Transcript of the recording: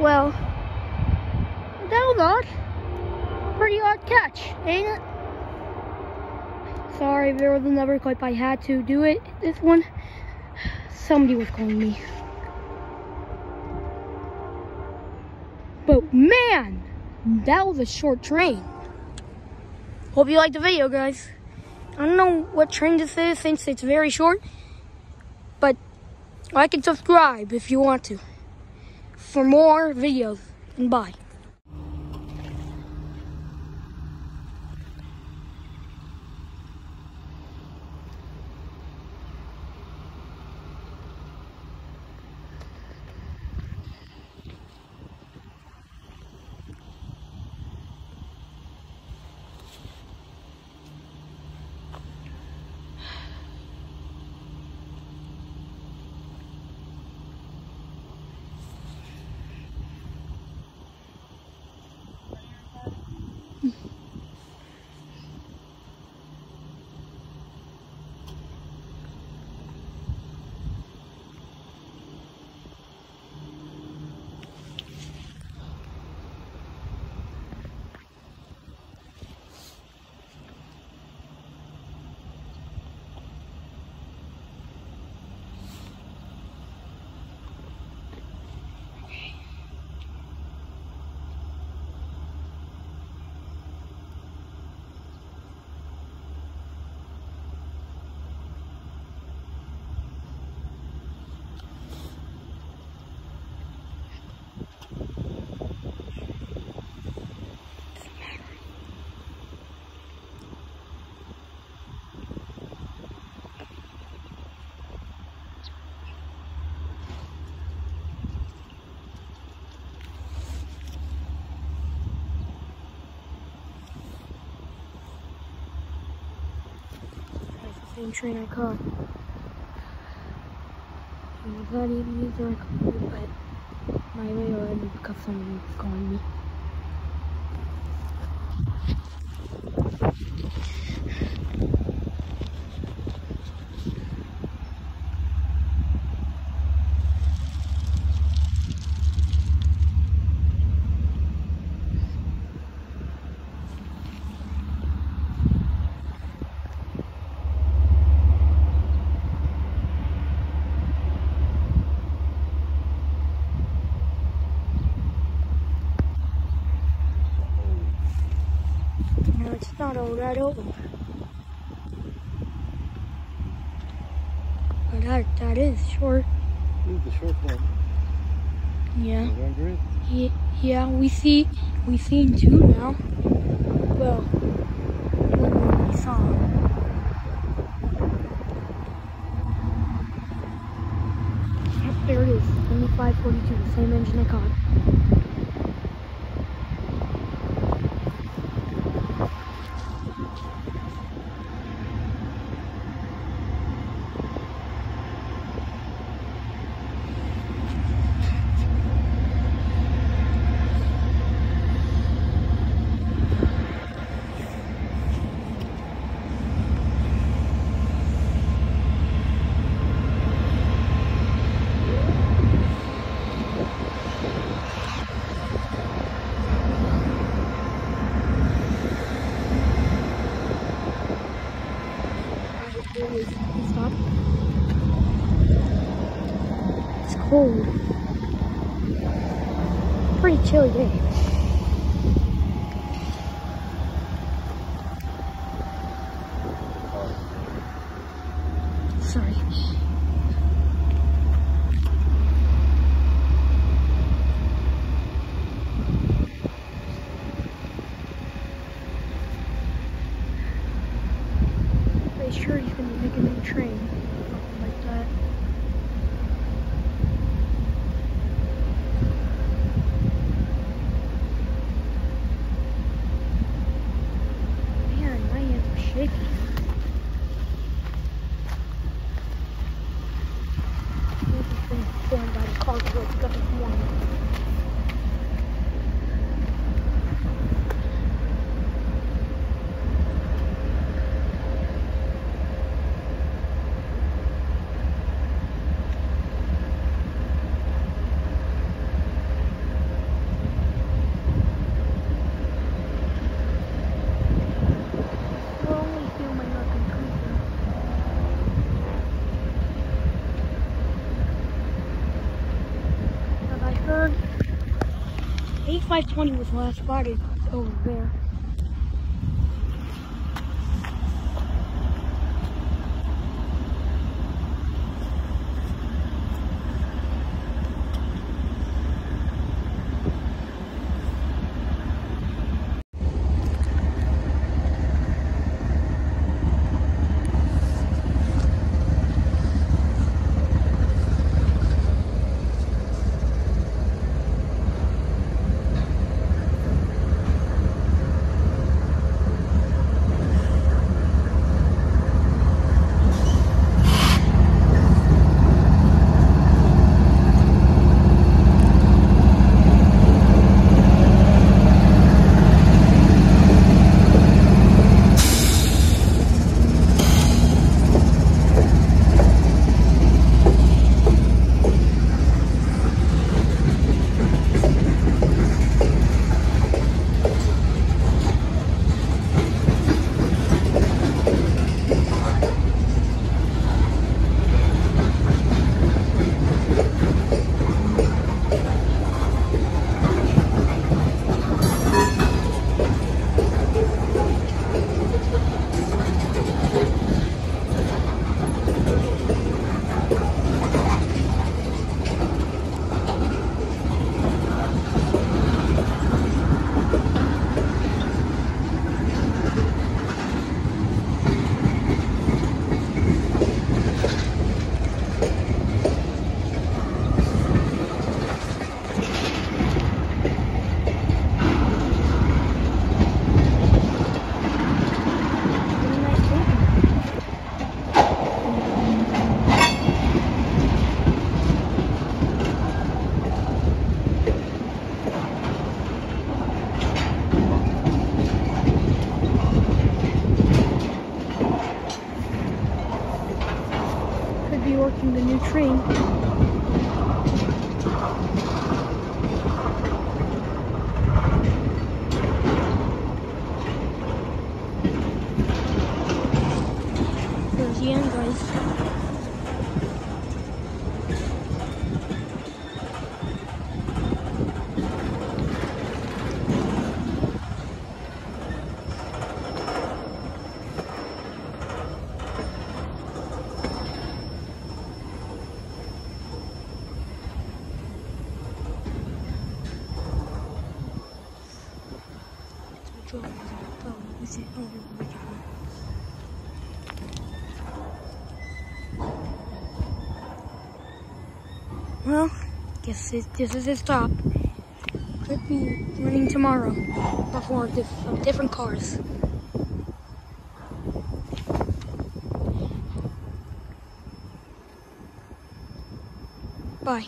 well, that was odd. Pretty odd catch, ain't it? Sorry, there was another clip I had to do it. This one, somebody was calling me. But man, that was a short train. Hope you liked the video, guys. I don't know what train this is since it's very short, but like and subscribe if you want to for more videos. And bye. Same train I caught. I was not even using my computer, but my radio ended because somebody was calling me. All right over. But that, that is short. This is the short one. Yeah. Remember it? Yeah, we see, we seen two now. Well, we saw. Yep, there it is. 2542, the same engine I caught. There it is. Stop. It's cold. Pretty chilly day. Sorry. Pretty sure he's gonna make a new train. Something like that. Man, my hands are shaky. This has been car before it's morning. Think 520 was last spotted over there. Could the new train. Guys. Well, guess this, this is his stop. Could be running tomorrow before diff different cars. Bye.